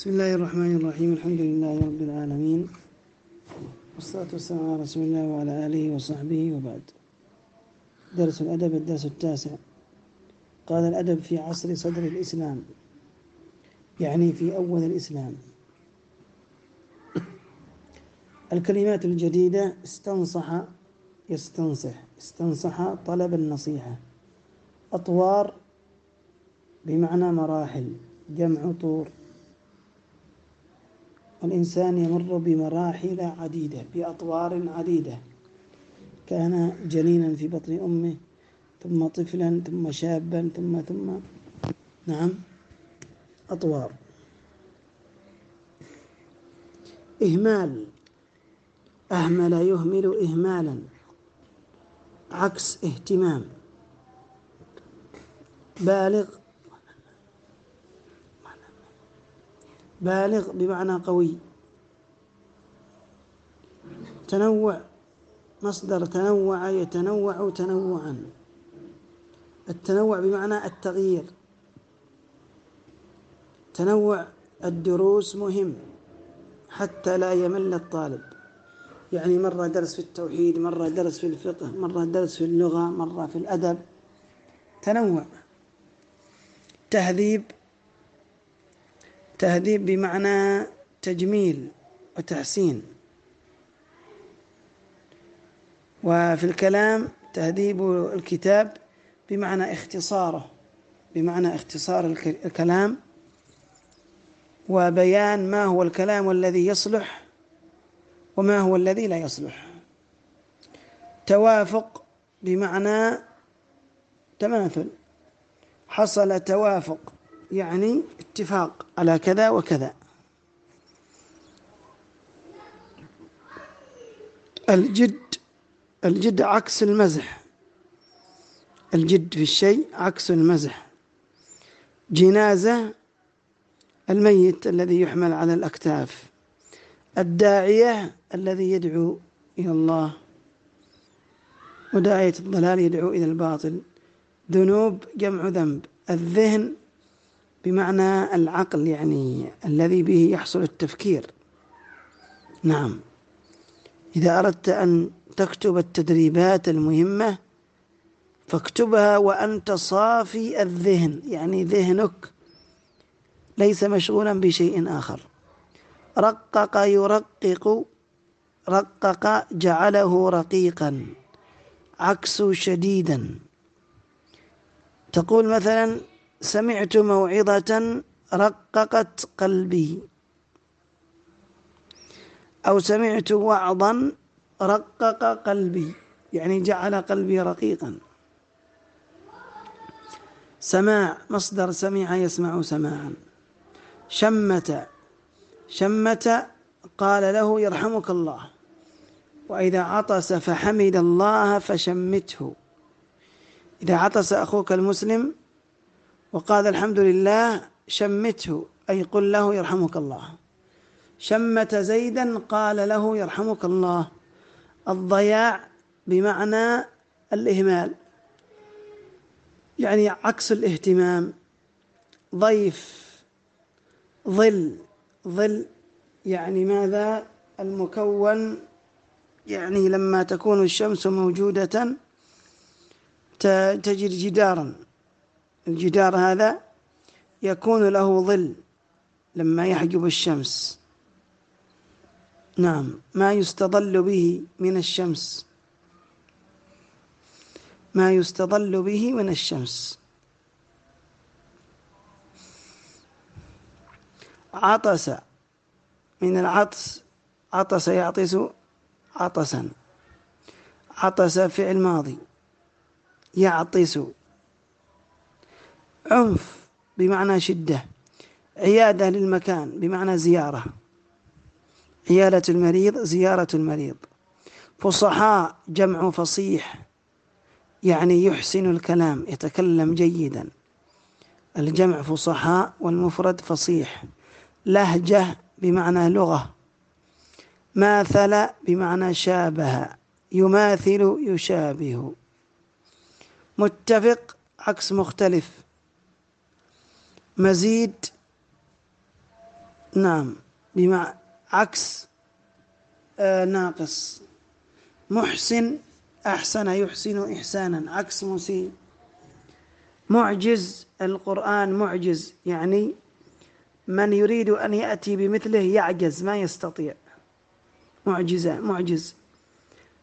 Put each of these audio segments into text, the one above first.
بسم الله الرحمن الرحيم. الحمد لله رب العالمين. والصلاة والسلام على رسول الله وعلى آله وصحبه وبعد. درس الأدب الدرس التاسع. قال الأدب في عصر صدر الإسلام. يعني في أول الإسلام. الكلمات الجديدة استنصح يستنصح استنصح طلب النصيحة. أطوار بمعنى مراحل. جمع طور. والإنسان يمر بمراحل عديدة بأطوار عديدة. كان جنينا في بطن أمه ثم طفلا ثم شابا ثم ثم. نعم. أطوار. إهمال. أهمل يهمل إهمالا. عكس اهتمام. بالغ بالغ بمعنى قوي. تنوع مصدر تنوع يتنوع تنوعا. التنوع بمعنى التغيير. تنوع الدروس مهم حتى لا يمل الطالب. يعني مرة درس في التوحيد مرة درس في الفقه مرة درس في اللغة مرة في الأدب. تنوع. تهذيب تهذيب بمعنى تجميل وتحسين. وفي الكلام تهذيب الكتاب بمعنى اختصاره بمعنى اختصار الكلام. وبيان ما هو الكلام الذي يصلح وما هو الذي لا يصلح. توافق بمعنى تماثل حصل توافق يعني اتفاق على كذا وكذا. الجد الجد عكس المزح. الجد في الشيء عكس المزح. جنازة الميت الذي يحمل على الأكتاف. الداعية الذي يدعو إلى الله. وداعية الضلال يدعو إلى الباطل. ذنوب جمع ذنب. الذهن بمعنى العقل يعني الذي به يحصل التفكير. نعم. إذا أردت أن تكتب التدريبات المهمة فاكتبها وأنت صافي الذهن يعني ذهنك ليس مشغولا بشيء آخر. رقق يرقق رقق جعله رقيقا عكس شديدا. تقول مثلا سمعت موعظة رققت قلبي. أو سمعت وعظا رقق قلبي. يعني جعل قلبي رقيقا. سماع مصدر سمع يسمع سماعا. شمت شمت قال له يرحمك الله. وإذا عطس فحمد الله فشمته. إذا عطس أخوك المسلم وقال الحمد لله شمته أي قل له يرحمك الله. شمت زيدا قال له يرحمك الله. الضياع بمعنى الإهمال. يعني عكس الاهتمام. ضيف ظل ظل يعني ماذا؟ المكون. يعني لما تكون الشمس موجودة تجد جدارا. الجدار هذا يكون له ظل لما يحجب الشمس. نعم ما يستظل به من الشمس. ما يستظل به من الشمس. عطس من العطس عطس يعطس عطسا. عطس فعل ماضي يعطس عنف بمعنى شدة عيادة للمكان بمعنى زيارة. عيادة المريض زيارة المريض. فصحاء جمع فصيح يعني يحسن الكلام يتكلم جيدا. الجمع فصحاء والمفرد فصيح. لهجة بمعنى لغة. ماثل بمعنى شابه يماثل يشابه. متفق عكس مختلف. مزيد نعم بمع عكس آه ناقص. محسن أحسن يحسن إحسانا عكس مسيء. معجز القرآن معجز يعني من يريد أن يأتي بمثله يعجز ما يستطيع. معجزة معجز.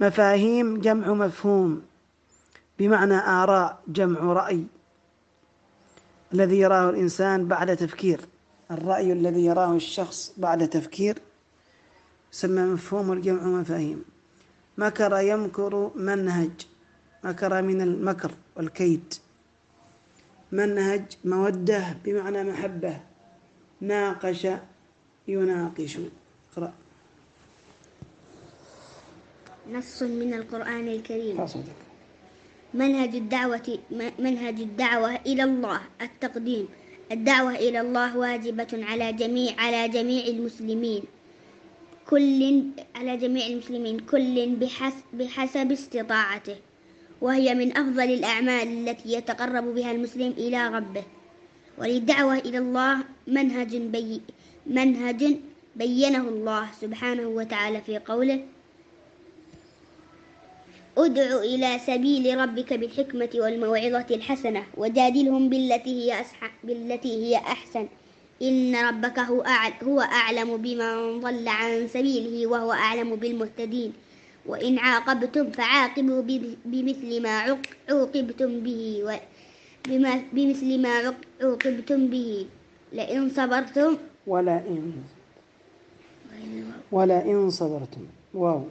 مفاهيم جمع مفهوم. بمعنى آراء جمع رأي. الذي يراه الإنسان بعد تفكير الرأي الذي يراه الشخص بعد تفكير يسمى مفهوم الجمع مفاهيم مكر يمكر منهج مكر من المكر والكيد. منهج مودة بمعنى محبة ناقش يناقش. اقرأ. نص من القرآن الكريم. منهج الدعوة منهج الدعوة إلى الله التقديم. الدعوة إلى الله واجبة على جميع على جميع المسلمين. كل على جميع المسلمين. كل بحسب, بحسب استطاعته. وهي من أفضل الأعمال التي يتقرب بها المسلم إلى ربه. وللدعوة إلى الله منهج بي منهج بينه الله سبحانه وتعالى في قوله ادع إلى سبيل ربك بالحكمة والموعظة الحسنة وجادلهم بالتي هي. بالتي هي أحسن إن ربك هو, أعل... هو أعلم بمن ضل عن سبيله وهو أعلم بالمهتدين وإن عاقبتم فعاقبوا بمثل ما عوقبتم به. بما... بمثل ما عوقبتم به لئن صبرتم ولا إن صبرتم واو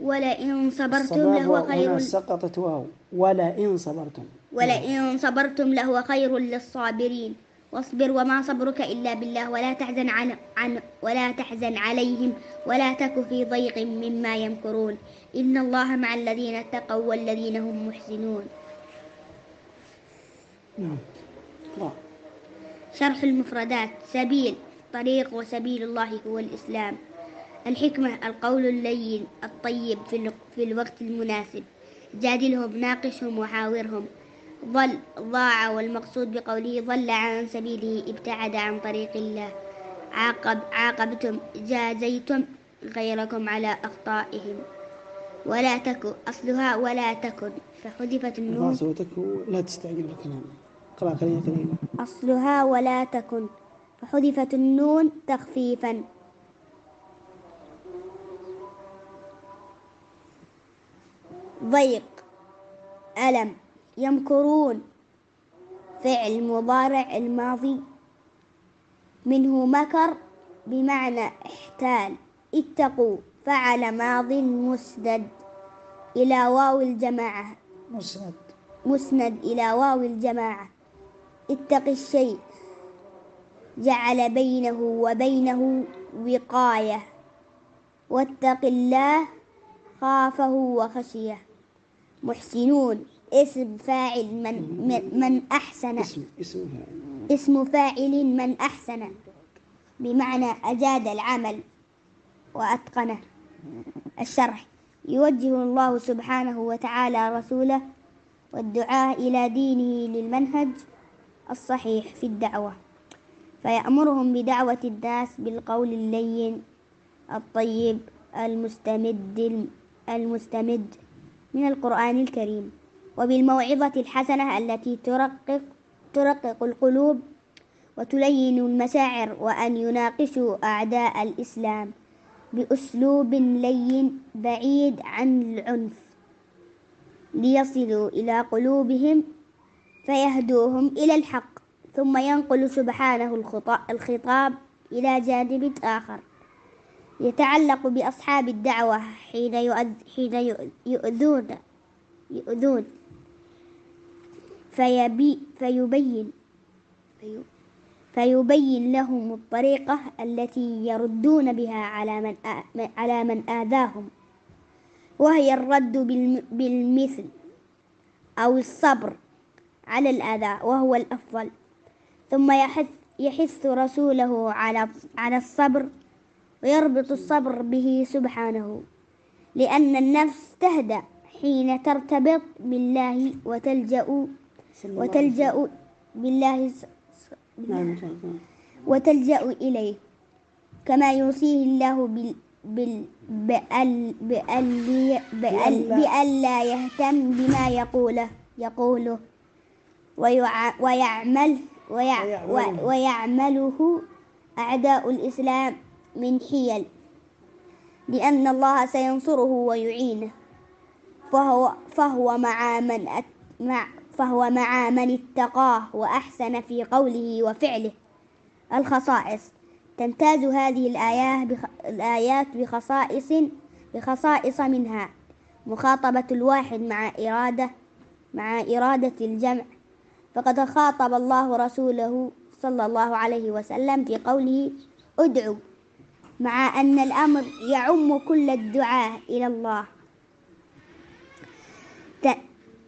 ولئن صبرتم لهو خير سقطت واو. ولا إن صبرتم. ولئن صبرتم لهو خير للصابرين. واصبر وما صبرك إلا بالله ولا تحزن عن, عن ولا تحزن عليهم ولا تك في ضيق مما يمكرون. إن الله مع الذين اتقوا والذين هم محسنون. نعم. شرح المفردات. سبيل. طريق وسبيل الله هو الإسلام. الحكمة القول اللين الطيب في, ال- في الوقت المناسب. جادلهم ناقشهم وحاورهم. ضل ضاع والمقصود بقوله ضل عن سبيله ابتعد عن طريق الله. عاقب عاقبتم جازيتم غيركم على أخطائهم. ولا تكن أصلها ولا تكن. فحذفت النون. لا تستعجل بالكلام. قليلا قليلا أصلها ولا تكن. فحذفت النون تخفيفا. ضيق ألم يمكرون. فعل مضارع الماضي منه مكر بمعنى احتال. اتقوا فعل ماض مسدد إلى واو الجماعة. مسند. مسند إلى واو الجماعة. اتق الشيء. جعل بينه وبينه وقاية. واتق الله خافه وخشيه. محسنون. اسم فاعل من من, من أحسن. اسم اسم فاعل. اسم فاعل من أحسن. بمعنى أجاد العمل وأتقنه الشرح يوجه الله سبحانه وتعالى رسوله والدعاء إلى دينه للمنهج الصحيح في الدعوة. فيأمرهم بدعوة الناس بالقول اللين الطيب المستمد المستمد. من القرآن الكريم وبالموعظة الحسنة التي ترقق ترقق القلوب وتلين المشاعر وأن يناقشوا أعداء الإسلام بأسلوب لين بعيد عن العنف ليصلوا إلى قلوبهم فيهدوهم إلى الحق ثم ينقل سبحانه الخطا- الخطاب إلى جانب آخر. يتعلق بأصحاب الدعوة حين حين يؤ- يؤذون يؤذون. فيبي فيبين في- فيبين لهم الطريقة التي يردون بها على من على من آذاهم. وهي الرد بالم- بالمثل أو الصبر على الأذى وهو الأفضل. ثم يحث يحث رسوله على على الصبر ويربط الصبر به سبحانه لأن النفس تهدأ حين ترتبط بالله وتلجأ وتلجأ بالله. نعم. وتلجأ إليه كما يوصيه الله بال بال بأل بأل بأل بألا يهتم بما يقوله يقوله ويع ويعمل ويع ويعمله. ويعمله أعداء الإسلام من حيل لأن الله سينصره ويعينه فهو فهو مع من أت- مع فهو مع من اتقاه وأحسن في قوله وفعله. الخصائص تمتاز هذه الآيات بخ... الآيات بخصائص بخصائص منها مخاطبة الواحد مع إرادة مع إرادة الجمع. فقد خاطب الله رسوله صلى الله عليه وسلم في قوله ادعو مع أن الأمر يعم كل الدعاء إلى الله.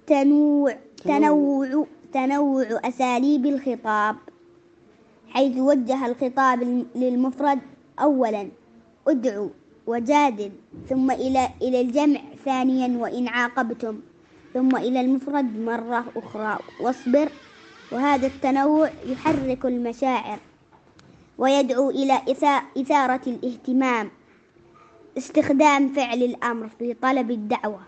تنوع تنوع تنوع أساليب الخطاب. حيث وجه الخطاب للمفرد أولا ادعو وجادل ثم إلى إلى الجمع ثانيا وإن عاقبتم ثم إلى المفرد مرة أخرى واصبر. وهذا التنوع يحرك المشاعر. ويدعو إلى إثا- إثارة الاهتمام استخدام فعل الأمر في طلب الدعوة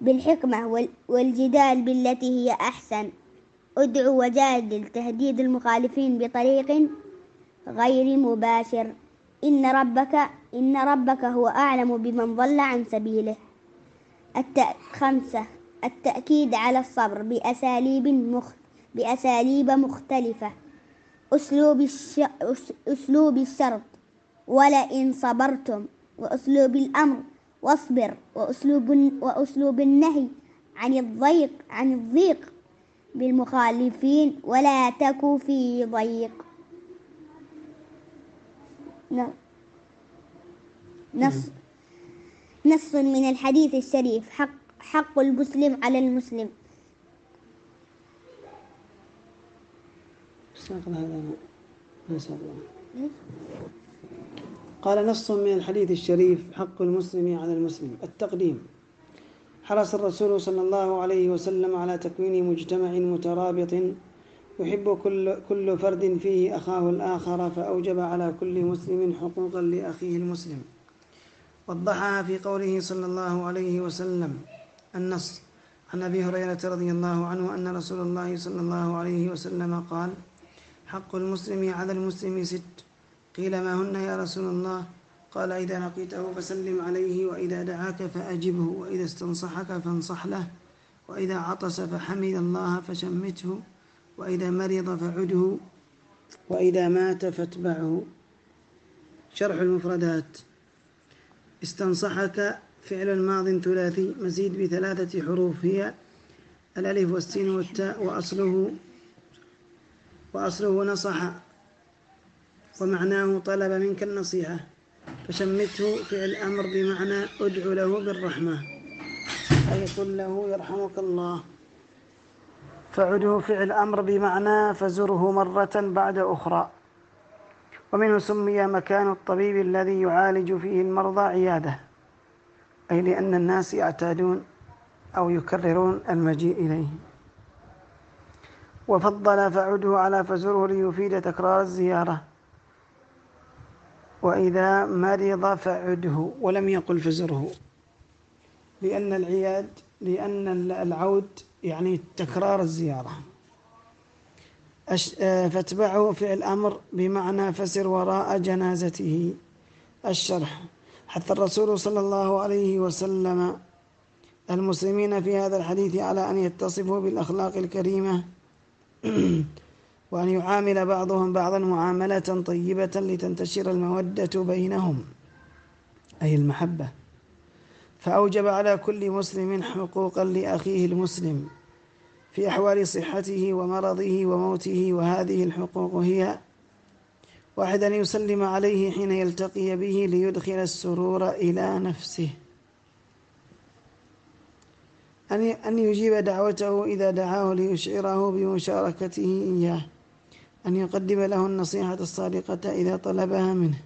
بالحكمة وال- والجدال بالتي هي أحسن. ادعو وجادل تهديد المخالفين بطريق غير مباشر. إن ربك إن ربك هو أعلم بمن ضل عن سبيله. خمسة التأكيد على الصبر بأساليب مخ... بأساليب مختلفة. أسلوب الش... أس- أسلوب الشرط. ولئن صبرتم وأسلوب الأمر واصبر وأسلوب وأسلوب النهي عن الضيق عن الضيق بالمخالفين ولا تك في ضيق. ن- نص نص من الحديث الشريف. حق حق المسلم على المسلم. نقل هذا ما شاء الله. قال نص من الحديث الشريف حق المسلم على المسلم التقديم. حرص الرسول صلى الله عليه وسلم على تكوين مجتمع مترابط يحب كل, كل فرد فيه أخاه الآخر فأوجب على كل مسلم حقوقا لأخيه المسلم. وضحها في قوله صلى الله عليه وسلم النص. عن أبي هريرة رضي الله عنه أن رسول الله صلى الله عليه وسلم قال حق المسلم على المسلم ست. قيل ما هن يا رسول الله؟ قال إذا لقيته فسلم عليه وإذا دعاك فأجبه وإذا استنصحك فانصح له وإذا عطس فحمد الله فشمته وإذا مرض فعده وإذا مات فاتبعه. شرح المفردات. استنصحك فعل الماض ثلاثي مزيد بثلاثة حروف هي الألف والسين والتاء وأصله. وأصله نصح ومعناه طلب منك النصيحة. فشمته فعل أمر بمعنى ادع له بالرحمة. أي قل له يرحمك الله. فعده فعل أمر بمعنى فزره مرة بعد أخرى. ومنه سمي مكان الطبيب الذي يعالج فيه المرضى عيادة. أي لأن الناس يعتادون أو يكررون المجيء إليه. وفضل فعده على فزره ليفيد تكرار الزيارة. وإذا مرض فعده ولم يقل فزره لأن العياد لأن العود يعني تكرار الزيارة. آه، فاتبعه فعل أمر بمعنى فسر وراء جنازته. الشرح. حث الرسول صلى الله عليه وسلم المسلمين في هذا الحديث على أن يتصفوا بالأخلاق الكريمة. وأن يعامل بعضهم بعضا معاملة طيبة لتنتشر المودة بينهم أي المحبة. فأوجب على كل مسلم حقوقا لأخيه المسلم في أحوال صحته ومرضه وموته. وهذه الحقوق هي واحد أن يسلم عليه حين يلتقي به ليدخل السرور إلى نفسه. أن يجيب دعوته إذا دعاه ليشعره بمشاركته إياه. أن يقدم له النصيحة الصادقة إذا طلبها منه.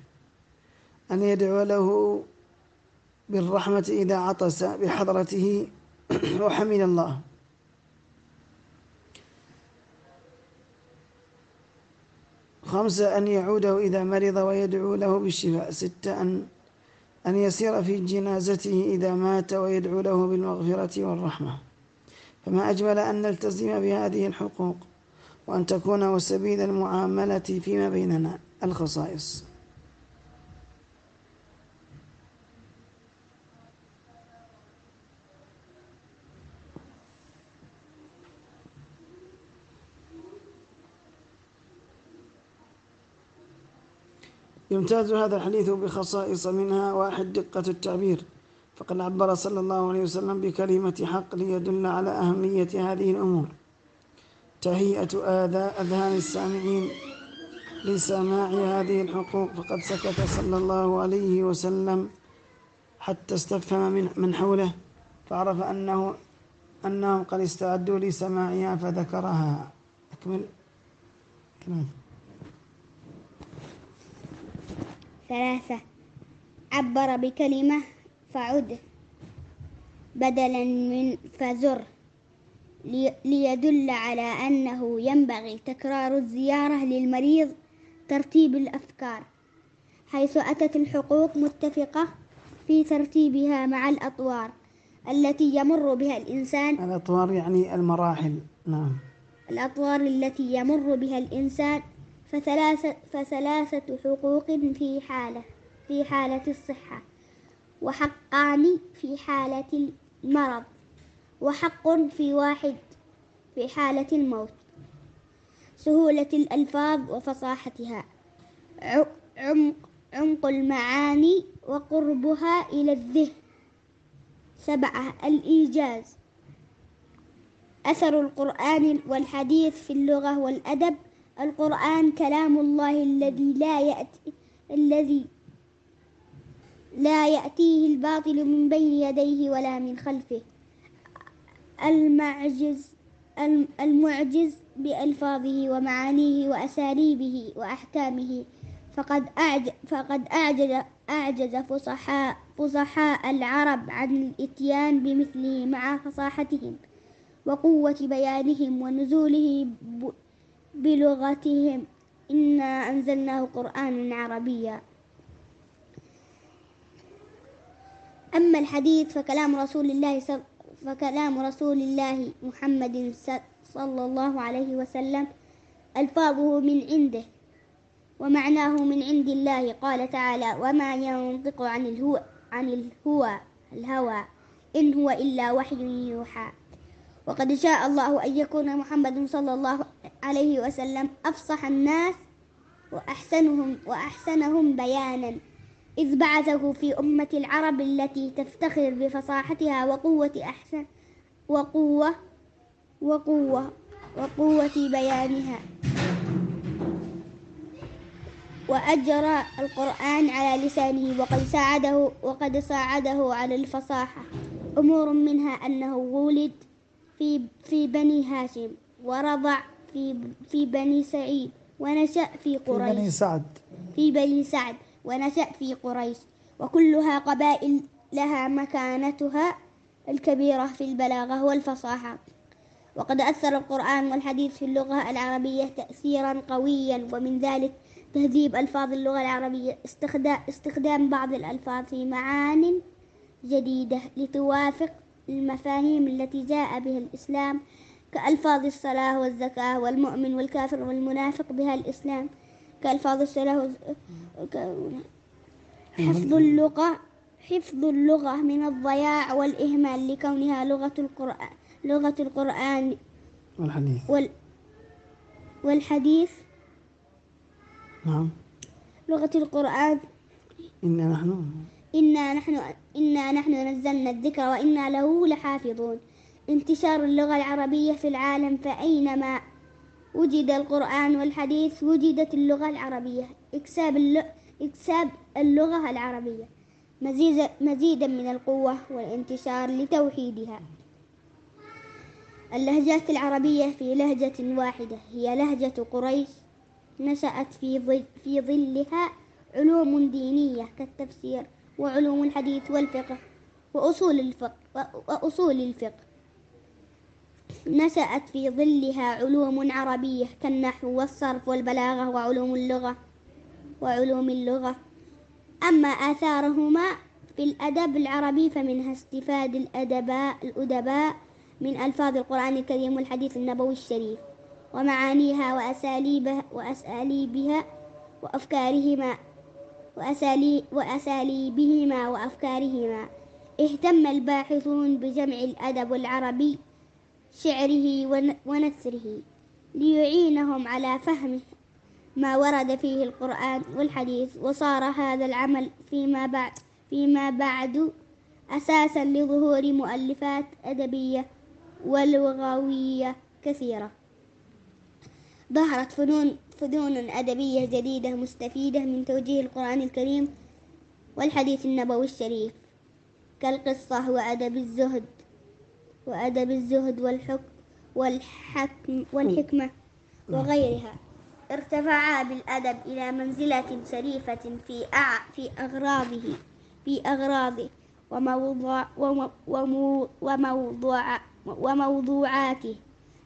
أن يدعو له بالرحمة إذا عطس بحضرته. وحمد الله. خمسة أن يعوده إذا مرض ويدعو له بالشفاء. ستة أن أن يسير في جنازته إذا مات ويدعو له بالمغفرة والرحمة. فما أجمل أن نلتزم بهذه الحقوق وأن تكون وسبيل المعاملة فيما بيننا الخصائص. يمتاز هذا الحديث بخصائص منها واحد دقة التعبير. فقد عبر صلى الله عليه وسلم بكلمة حق ليدل على أهمية هذه الأمور. تهيئة أذهان السامعين لسماع هذه الحقوق. فقد سكت صلى الله عليه وسلم حتى استفهم من, من حوله فعرف أنه أنهم قد استعدوا لسماعها فذكرها. أكمل. كمان ثلاثة. عبر بكلمة فعد. بدلا من فزر. ليدل على أنه ينبغي تكرار الزيارة للمريض ترتيب الأفكار حيث أتت الحقوق متفقة في ترتيبها مع الأطوار التي يمر بها الإنسان. الأطوار يعني المراحل. نعم. الأطوار التي يمر بها الإنسان فثلاثة, فثلاثة حقوق في حالة في حالة الصحة. وحقان في حالة المرض. وحق في واحد في حالة الموت. سهولة الألفاظ وفصاحتها. عمق, عمق المعاني وقربها إلى الذهن. سبعة الإيجاز. أثر القرآن والحديث في اللغة والأدب. القرآن كلام الله الذي لا يأتي الذي لا يأتيه الباطل من بين يديه ولا من خلفه. المعجز المعجز بألفاظه ومعانيه وأساليبه وأحكامه. فقد أعجز, فقد أعجز, أعجز فصحاء, فصحاء العرب عن الإتيان بمثله مع فصاحتهم وقوة بيانهم ونزوله بلغتهم. إنا أنزلناه قرآنا عربيا. أما الحديث فكلام رسول الله فكلام رسول الله محمد صلى الله عليه وسلم ألفاظه من عنده ومعناه من عند الله. قال تعالى وما ينطق عن الهوى عن الهوى الهوى إن هو إلا وحي يوحى. وقد شاء الله أن يكون محمد صلى الله عليه وسلم أفصح الناس وأحسنهم وأحسنهم بيانا. إذ بعثه في أمة العرب التي تفتخر بفصاحتها وقوة أحسن وقوة وقوة وقوة بيانها. وأجرى القرآن على لسانه وقد ساعده وقد ساعده على الفصاحة. أمور منها أنه ولد في في بني هاشم ورضع في في بني سعيد ونشأ في قريش في بني سعد. في بني سعد ونشأ في قريش. وكلها قبائل لها مكانتها الكبيرة في البلاغة والفصاحة. وقد أثر القرآن والحديث في اللغة العربية تأثيرا قويا ومن ذلك تهذيب ألفاظ اللغة العربية استخدام بعض الألفاظ في معان جديدة لتوافق المفاهيم التي جاء بها الإسلام كألفاظ الصلاة والزكاة والمؤمن والكافر والمنافق بها الإسلام. كألفاظ الصلاة حفظ اللغة حفظ اللغة من الضياع والإهمال لكونها لغة القرآن لغة القرآن. والحديث. وال والحديث. نعم. لغة القرآن. إنا نحن. إنا نحن إنا نحن نزلنا الذكر وإنا له لحافظون. انتشار اللغة العربية في العالم فأينما وجد القرآن والحديث وجدت اللغة العربية إكساب إكساب اللغة العربية مزيدا من القوة والانتشار لتوحيدها. اللهجات العربية في لهجة واحدة هي لهجة قريش نشأت في, ظل في ظلها علوم دينية كالتفسير وعلوم الحديث والفقه وأصول الفقه وأصول الفقه. نشأت في ظلها علوم عربية كالنحو والصرف والبلاغة وعلوم اللغة وعلوم اللغة. أما آثارهما في الأدب العربي فمنها استفاد الأدباء الأدباء من ألفاظ القرآن الكريم والحديث النبوي الشريف ومعانيها وأساليبها وأساليبها وأفكارهما. وأساليبهما وأفكارهما. اهتم الباحثون بجمع الأدب العربي شعره ون- ونثره ليعينهم على فهم ما ورد فيه القرآن والحديث. وصار هذا العمل فيما بعد فيما بعد أساسا لظهور مؤلفات أدبية ولغوية كثيرة. ظهرت فنون فنون أدبية جديدة مستفيدة من توجيه القرآن الكريم والحديث النبوي الشريف كالقصة وأدب الزهد وأدب الزهد والحكم والحكم والحكمة وغيرها. ارتفعا بالأدب إلى منزلة شريفة في في أغراضه في أغراضه وموضوع ومو ومو وموضوع وموضوعاته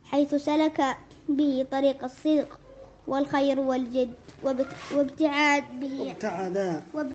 حيث سلك به طريق الصدق والخير والجد وابت- وابتعاد به. ابتعدا